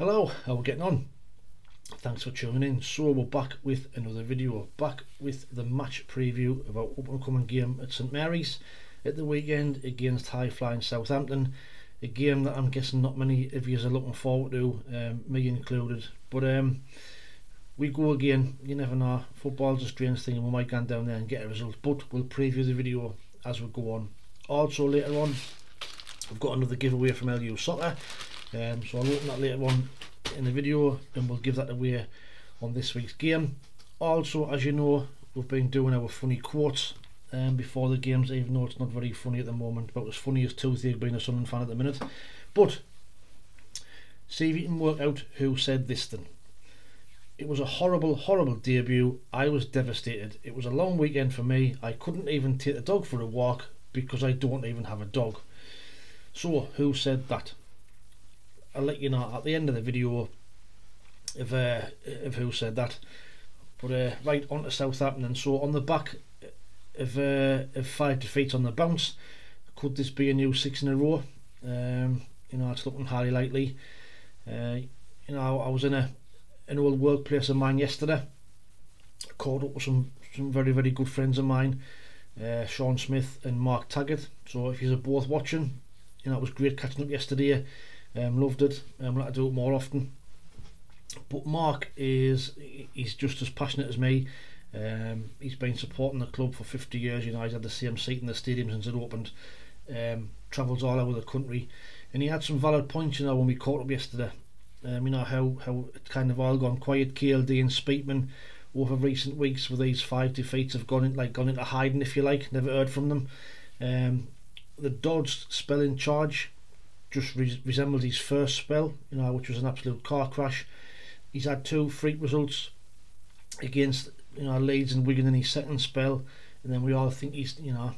Hello, how are we getting on? Thanks for tuning in. So we're back with another video, back with the match preview of our up and coming game at St Mary's at the weekend against High Flying Southampton. A game that I'm guessing not many of you are looking forward to, um, me included. But um, we go again, you never know. Football's a strange thing and we might go down there and get a result. But we'll preview the video as we go on. Also later on, we've got another giveaway from LU Soccer. Um, so I'll open that later on in the video and we'll give that away on this week's game. Also, as you know, we've been doing our funny quotes um, before the games, even though it's not very funny at the moment, about as funny as Toothy being a Sunderland fan at the minute. But see if you can work out who said this then. It was a horrible, horrible debut. I was devastated. It was a long weekend for me. I couldn't even take the dog for a walk because I don't even have a dog. So, who said that? I'll let you know at the end of the video if uh, if who said that. But uh, right on to Southampton, and so on the back of, uh, of five defeats on the bounce, could this be a new six in a row? Um, you know, it's looking highly likely. Uh, you know, I was in a an old workplace of mine yesterday. Called up with some some very very good friends of mine, uh, Sean Smith and Mark Taggart. So if you're both watching, you know it was great catching up yesterday. Um, loved it. Um, like to do it more often. But Mark is he's just as passionate as me. Um, he's been supporting the club for 50 years. You know, he's had the same seat in the stadium since it opened. Um, travels all over the country, and he had some valid points. You know, when we caught up yesterday. Um, you know how how it kind of all gone quiet. KLD and Speakman over recent weeks with these five defeats have gone in, like gone into hiding, if you like. Never heard from them. Um, the Dodds spelling charge just re resembled his first spell, you know, which was an absolute car crash. He's had two freak results against you know Leeds and Wigan in his second spell, and then we all think he's you know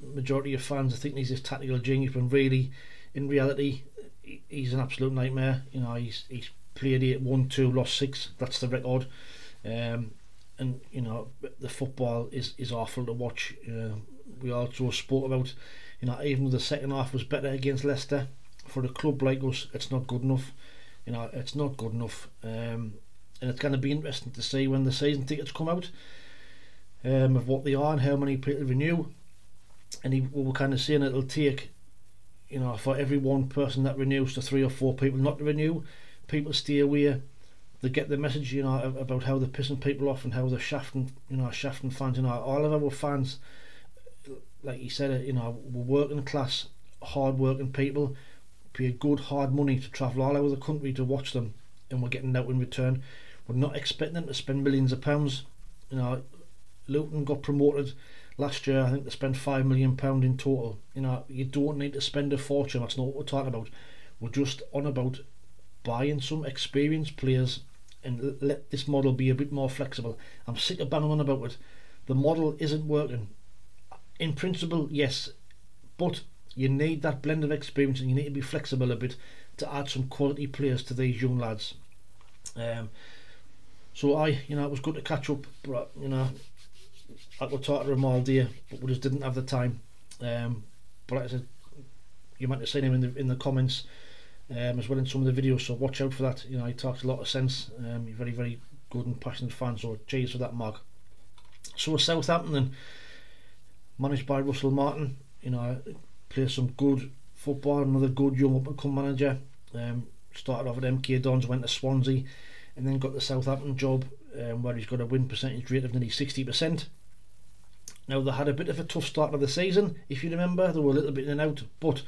majority of fans I think he's this tactical genius, but really, in reality, he's an absolute nightmare. You know, he's he's played eight, won two, lost six. That's the record. Um, and you know the football is is awful to watch. Uh, we also spoke about, you know, even the second half was better against Leicester, for a club like us, it's not good enough. You know, it's not good enough. Um, and it's going to be interesting to see when the season tickets come out um, of what they are and how many people renew. And he, we're kind of saying it'll take, you know, for every one person that renews to three or four people not to renew. People stay away. They get the message, you know, about how they're pissing people off and how they're shafting, you know, shafting fans. You know, all of our fans, like you said, you know, we're working class, hard working people pay good hard money to travel all over the country to watch them and we're getting out in return. We're not expecting them to spend millions of pounds. You know, Luton got promoted last year. I think they spent five million pound in total. You know, you don't need to spend a fortune. That's not what we're talking about. We're just on about buying some experienced players and let this model be a bit more flexible. I'm sick of banging on about it. The model isn't working. In principle, yes, but you need that blend of experience and you need to be flexible a bit to add some quality players to these young lads. Um, so I, you know, it was good to catch up, but you know, I could talk to him all day, but we just didn't have the time. Um, but like I said, you might have seen him in the in the comments um, as well in some of the videos, so watch out for that. You know, he talks a lot of sense. Um, he's very very good and passionate fan. So cheers for that, Mark. So Southampton, managed by Russell Martin. You know, play some good football, another good young up and come manager. Um, started off at MK Dons, went to Swansea, and then got the Southampton job um, where he's got a win percentage rate of nearly 60%. Now, they had a bit of a tough start of the season, if you remember. They were a little bit in and out, but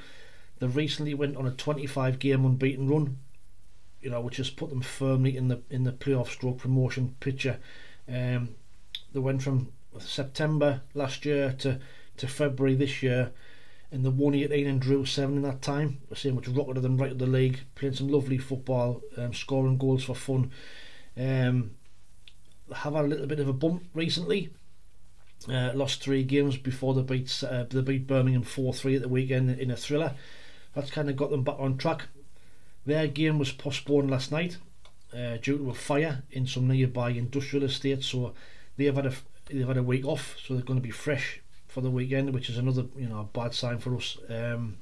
they recently went on a 25 game unbeaten run, you know, which has put them firmly in the in the playoff stroke promotion picture. Um, they went from September last year to, to February this year in the 118 and drew 7 in that time. The same which rocketed them right to the league, playing some lovely football, um, scoring goals for fun. Um, have had a little bit of a bump recently. Uh, lost three games before they beat uh, beat Birmingham 4-3 at the weekend in a thriller. That's kind of got them back on track. Their game was postponed last night uh, due to a fire in some nearby industrial estate, So they have had a they've had a week off, so they're going to be fresh for the weekend, which is another you know bad sign for us. Um,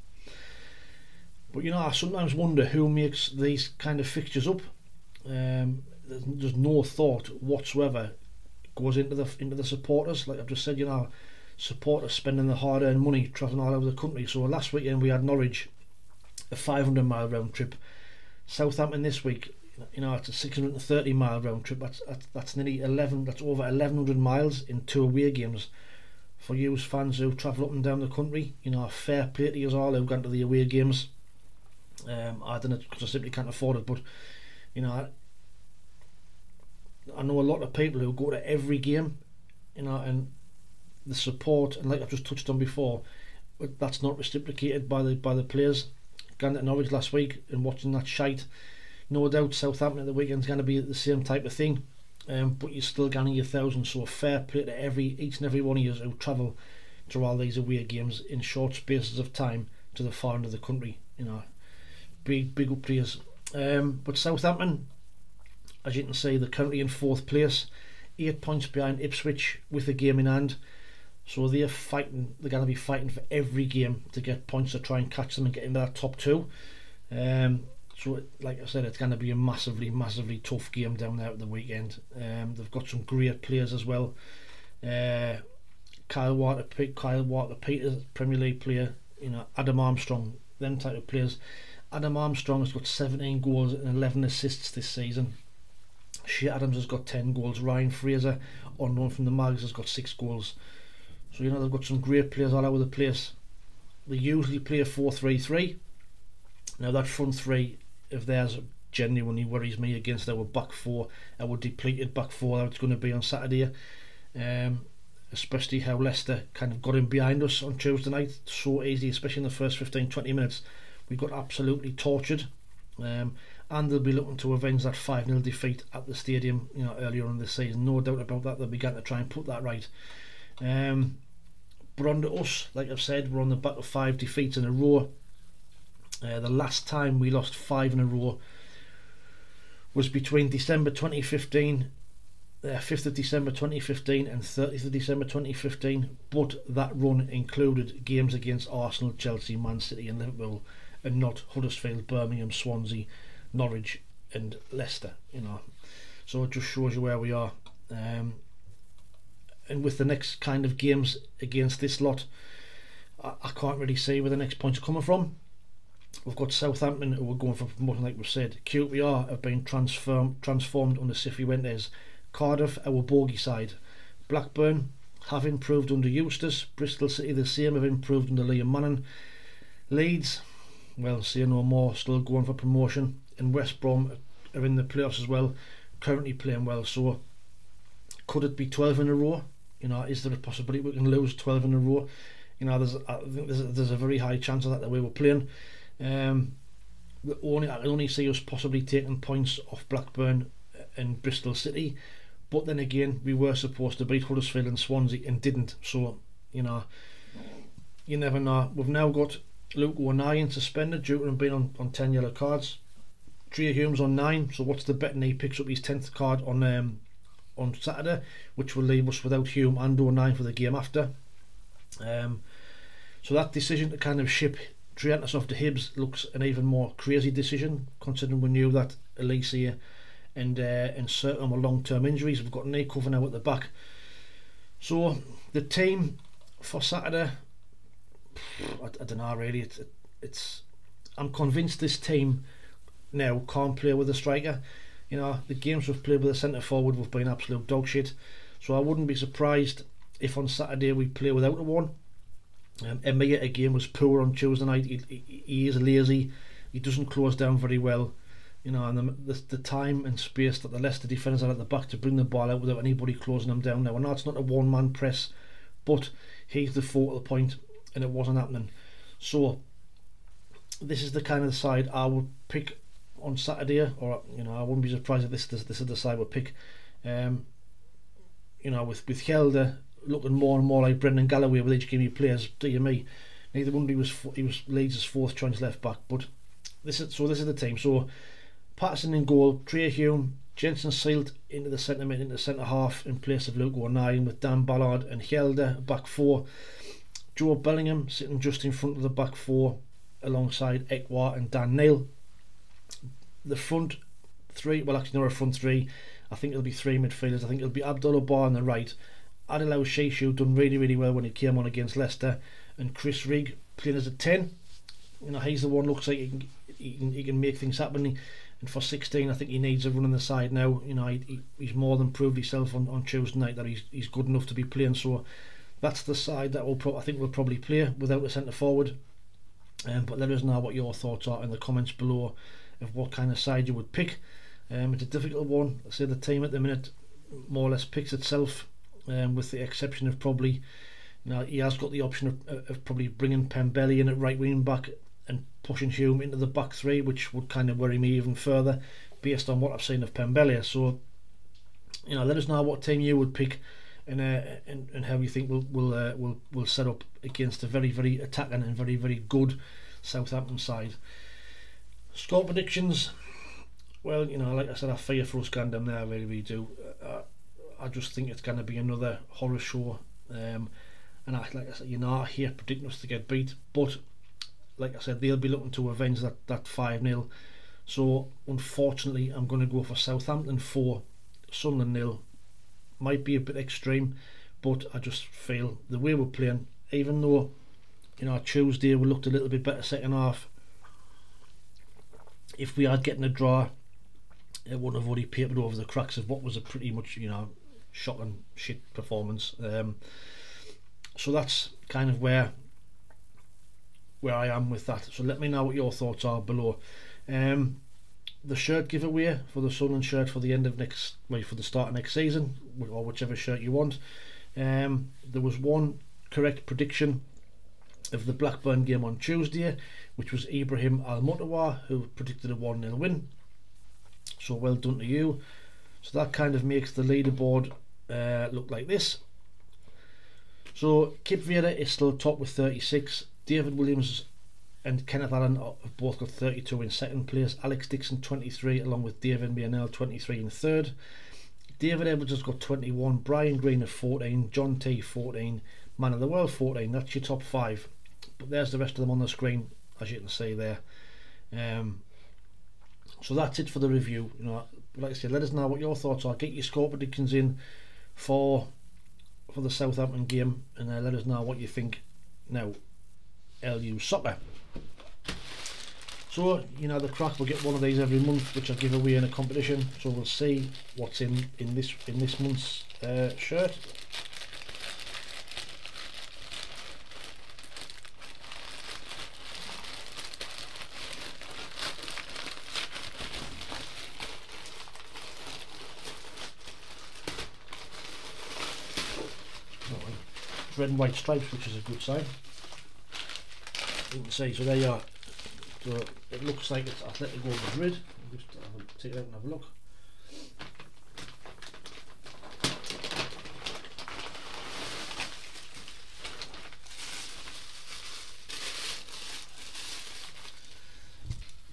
But you know, I sometimes wonder who makes these kind of fixtures up. Um, there's no thought whatsoever goes into the into the supporters. Like I've just said, you know, supporters spending the hard-earned money travelling all over the country. So last weekend we had Norwich, a 500 mile round trip. Southampton this week, you know, it's a 630 mile round trip. That's that's, that's nearly 11. That's over 1100 miles in two away games. For you as fans who travel up and down the country, you know, fair play to all who've gone to the away games. Um, I don't know because I simply can't afford it, but you know, I, I know a lot of people who go to every game, you know, and the support and like I've just touched on before, that's not reciprocated by the by the players. Going to Norwich last week and watching that shite, no doubt Southampton at the weekend's going to be the same type of thing. Um, but you're still getting your thousands, so a fair play to every each and every one of you who travel to all these away games in short spaces of time to the far end of the country. You know, big big up you. Um, but Southampton, as you can see, they're currently in fourth place, eight points behind Ipswich with a game in hand. So they're fighting. They're going to be fighting for every game to get points to try and catch them and get into that top two. Um, so, like I said, it's going to be a massively, massively tough game down there at the weekend. Um, they've got some great players as well. Uh, Kyle Walker, Kyle Walker Peters, Premier League player. You know, Adam Armstrong, them type of players. Adam Armstrong has got 17 goals and 11 assists this season. Ché Adams has got 10 goals. Ryan Fraser, unknown from the Mags, has got 6 goals. So, you know, they've got some great players all over the place. They usually play a 4 3 3. Now, that front three, if theirs genuinely worries me against our back four, our depleted back four that it's going to be on Saturday. Um, especially how Leicester kind of got in behind us on Tuesday night so easy, especially in the first 15 20 minutes. We got absolutely tortured. Um, and they'll be looking to avenge that 5 0 defeat at the stadium you know earlier on this season. No doubt about that. They'll be going to try and put that right. Um, but on to us, like I've said, we're on the back of five defeats in a row. Uh, the last time we lost five in a row was between December 2015, uh, 5th of December 2015 and 30th of December 2015. But that run included games against Arsenal, Chelsea, Man City, and Liverpool, and not Huddersfield, Birmingham, Swansea, Norwich, and Leicester. You know, so it just shows you where we are. Um, and with the next kind of games against this lot, I, I can't really see where the next points are coming from. We've got Southampton who are going for promotion, like we've said. QPR have been transformed transformed under Cifuentes. Cardiff, our bogey side. Blackburn have improved under Eustace. Bristol City the same have improved under Liam Manning. Leeds, well, say no more, still going for promotion. And West Brom are in the playoffs as well, currently playing well. So, could it be 12 in a row? You know, is there a possibility we can lose 12 in a row? You know, there's I think there's there's a very high chance of that the way we're playing. Um, the only I only see us possibly taking points off Blackburn and Bristol City, but then again we were supposed to beat Huddersfield and Swansea and didn't. So you know, you never know. We've now got Luke O'Nien suspended due to him being on, on ten yellow cards. Trai Hume's on nine. So what's the betting he picks up his tenth card on um, on Saturday, which will leave us without Hume and O'Nien for the game after. Um, so that decision to kind of ship Triantis off to Hibs looks an even more crazy decision, considering we knew that Alicia and uh, and certain were long term injuries. We've got knee cover now at the back. So the team for Saturday, I, I don't know really. It's it's I'm convinced this team now can't play with a striker. You know the games we've played with a centre forward we've been absolute dog shit. So I wouldn't be surprised if on Saturday we play without a one. Um, Emiya again was poor on Tuesday night. He, he, he, is lazy. He doesn't close down very well. You know, and the, the, the time and space that the Leicester defenders had at the back to bring the ball out without anybody closing them down. Now, I know it's not a one man press, but he's the focal point, and it wasn't happening. So, this is the kind of side I would pick on Saturday, or you know, I wouldn't be surprised if this this, this is the side I would pick. Um, you know, with with Hjelde looking more and more like Brendan Galloway with each game he plays. Do you me? Neither one he was he was Leeds' fourth choice left back, but this is so this is the team. So Patterson in goal, Trai Hume, Jenson Seelt into the centre mid, into the centre half in place of Luke O'Nien with Dan Ballard and Hjelde back four. Jobe Bellingham sitting just in front of the back four, alongside Ekwah and Dan Neil. The front three, well actually not a front three, I think it'll be three midfielders. I think it'll be Abdoullah Ba on the right. Adil Aouchiche done really, really well when he came on against Leicester. And Chris Rigg playing as a 10. You know, he's the one looks like he can, he can, he can make things happen. And for 16, I think he needs a run on the side now. You know, he, he's more than proved himself on, on Tuesday night that he's, he's good enough to be playing. So that's the side that will pro- I think will probably play without a centre forward. Um, but let us know what your thoughts are in the comments below of what kind of side you would pick. Um, it's a difficult one. I say the team at the minute more or less picks itself, um, with the exception of probably, you he has got the option of, of probably bringing Pembele in at right wing back and pushing Hume into the back three, which would kind of worry me even further based on what I've seen of Pembele. So, you know, let us know what team you would pick and uh, and, and how you think we'll will uh, will will set up against a very very attacking and very very good Southampton side. Score predictions. Well, you know, like I said, I fear for us Gandam there. I really, really do. Uh, I just think it's going to be another horror show. Um, and I, like I said, you know, I hate predicting us to get beat, but like I said, they'll be looking to avenge that that five 0 So unfortunately, I'm going to go for Southampton four, Sunderland nil. Might be a bit extreme, but I just feel the way we're playing, even though you know Tuesday we looked a little bit better second half. If we had getting a draw, it wouldn't have already papered over the cracks of what was a pretty much you know shocking shit performance. Um, so that's kind of where where I am with that. So let me know what your thoughts are below. Um, the shirt giveaway for the Sunderland shirt for the end of next, well, for the start of next season, or whichever shirt you want. Um, there was one correct prediction of the Blackburn game on Tuesday, which was Ibrahim Al Mutawa, who predicted a 1 0 win. So well done to you. So that kind of makes the leaderboard uh, look like this. So Kip Vieira is still top with 36. David Williams and Kenneth Allen have both got 32 in second place. Alex Dixon 23 along with David Mianel 23 in third. David Edwards has got 21. Brian Green at 14. John T 14. Man of the World 14. That's your top five. But there's the rest of them on the screen as you can see there. Um, so that's it for the review. You know, like I said, let us know what your thoughts are. Get your score predictions in for for the Southampton game, and uh, let us know what you think. Now, LU soccer. So you know the crack will get one of these every month, which I give away in a competition. So we'll see what's in in this in this month's uh, shirt. Red and white stripes, which is a good sign. You can see, so there you are. So it looks like it's Atletico Madrid. I'll just I'll take it out and have a look.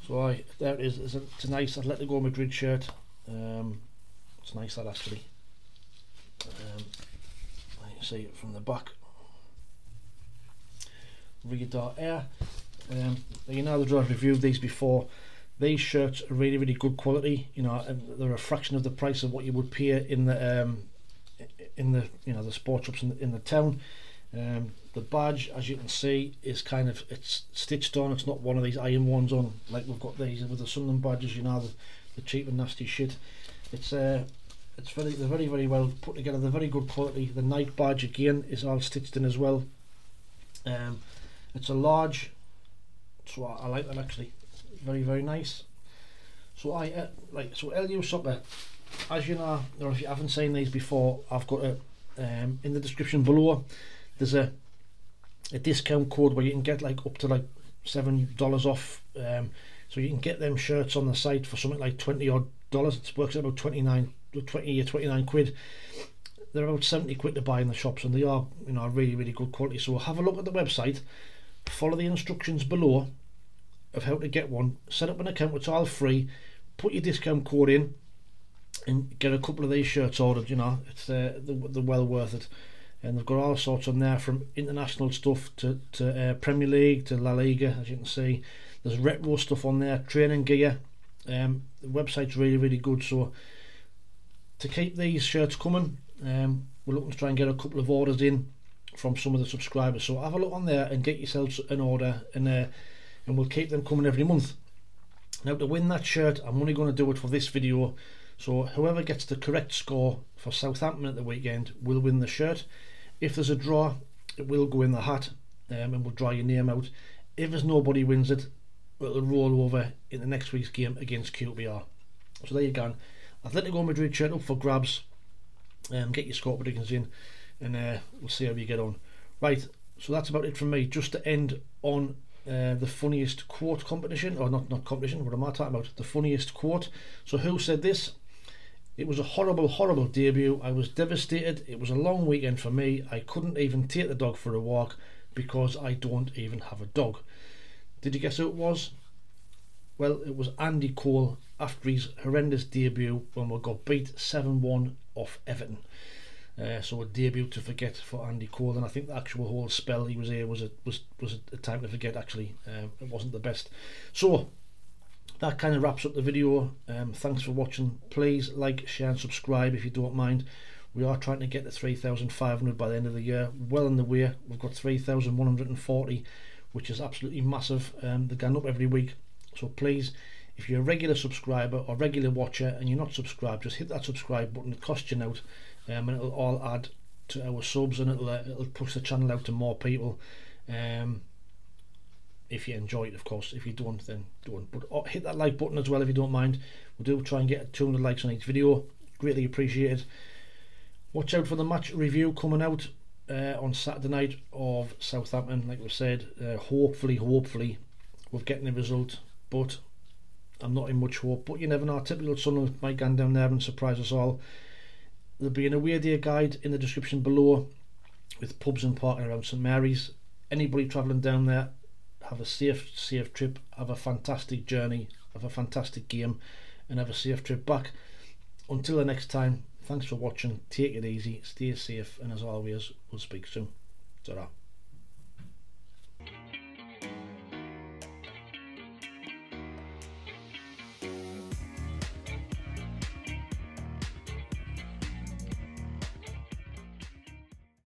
So I, there it is. It's a, it's a nice Atletico Madrid shirt. Um, it's nice that actually. Um, you see it from the back. Riyadh Air. Um, you know, I've reviewed these before. These shirts are really, really good quality. You know, they're a fraction of the price of what you would pay in the um, in the you know the sports shops in the, in the town. Um, the badge, as you can see, is kind of it's stitched on. It's not one of these iron ones on like we've got these with the Sunderland badges. You know, the, the cheap and nasty shit. It's uh, it's very they're very very well put together. They're very good quality. The Nike badge again is all stitched in as well. Um, it's a large, so I, like that actually. Very very nice. So I uh, like so LU Soccer. As you know, or if you haven't seen these before, I've got a um, in the description below. There's a a discount code where you can get like up to like seven dollars off. Um, so you can get them shirts on the site for something like twenty odd dollars. It works out about twenty nine 20 or 29 quid they're about 70 quid to buy in the shops and they are you know really really good quality so have a look at the website follow the instructions below of how to get one set up an account it's all free put your discount code in and get a couple of these shirts ordered you know. It's uh, they're, they're well worth it. And they've got all sorts on there from international stuff to, to uh, Premier League to La Liga as you can see. There's retro stuff on there training gear. Um, the website's really really good so to keep these shirts coming um, we're looking to try and get a couple of orders in from some of the subscribers. So have a look on there and get yourselves an order and uh, and we'll keep them coming every month. Now to win that shirt I'm only going to do it for this video. So whoever gets the correct score for Southampton at the weekend will win the shirt. If there's a draw it will go in the hat um, and we'll draw your name out. If there's nobody wins it it'll roll over in the next week's game against QPR so there you go. Atletico Madrid shirt up for grabs. Um, get your score predictions in and uh, we'll see how you get on. Right so that's about it from me. Just to end on uh, the funniest quote competition or not not competition what am I talking about? The funniest quote. So who said this? It was a horrible horrible debut. I was devastated. It was a long weekend for me. I couldn't even take the dog for a walk because I don't even have a dog. Did you guess who it was? Well it was Andy Cole after his horrendous debut when we got beat 7-1 off Everton uh, so a debut to forget for Andy Cole, and I think the actual whole spell he was here was a was was a time to forget. Actually, um, it wasn't the best. So that kind of wraps up the video. Um, thanks for watching. Please like, share, and subscribe if you don't mind. We are trying to get to 3,500 by the end of the year. Well in the way. We've got 3,140, which is absolutely massive. Um, they're going up every week. So please, if you're a regular subscriber or regular watcher and you're not subscribed, just hit that subscribe button. It costs you note um, and it'll all add to our subs and it'll, uh, it'll push the channel out to more people. Um, if you enjoy it of course. If you don't then don't. But uh, hit that like button as well if you don't mind. We do try and get 200 likes on each video. Greatly appreciated. Watch out for the match review coming out uh, on Saturday night of Southampton like we said. Uh, hopefully hopefully we're getting a result but I'm not in much hope. But you never know. Typical Sunderland might go down there and surprise us all There'll be an away day guide in the description below with pubs and parking around St Mary's. Anybody travelling down there, have a safe, safe trip, have a fantastic journey, have a fantastic game, and have a safe trip back. Until the next time, thanks for watching, take it easy, stay safe, and as always, we'll speak soon. ta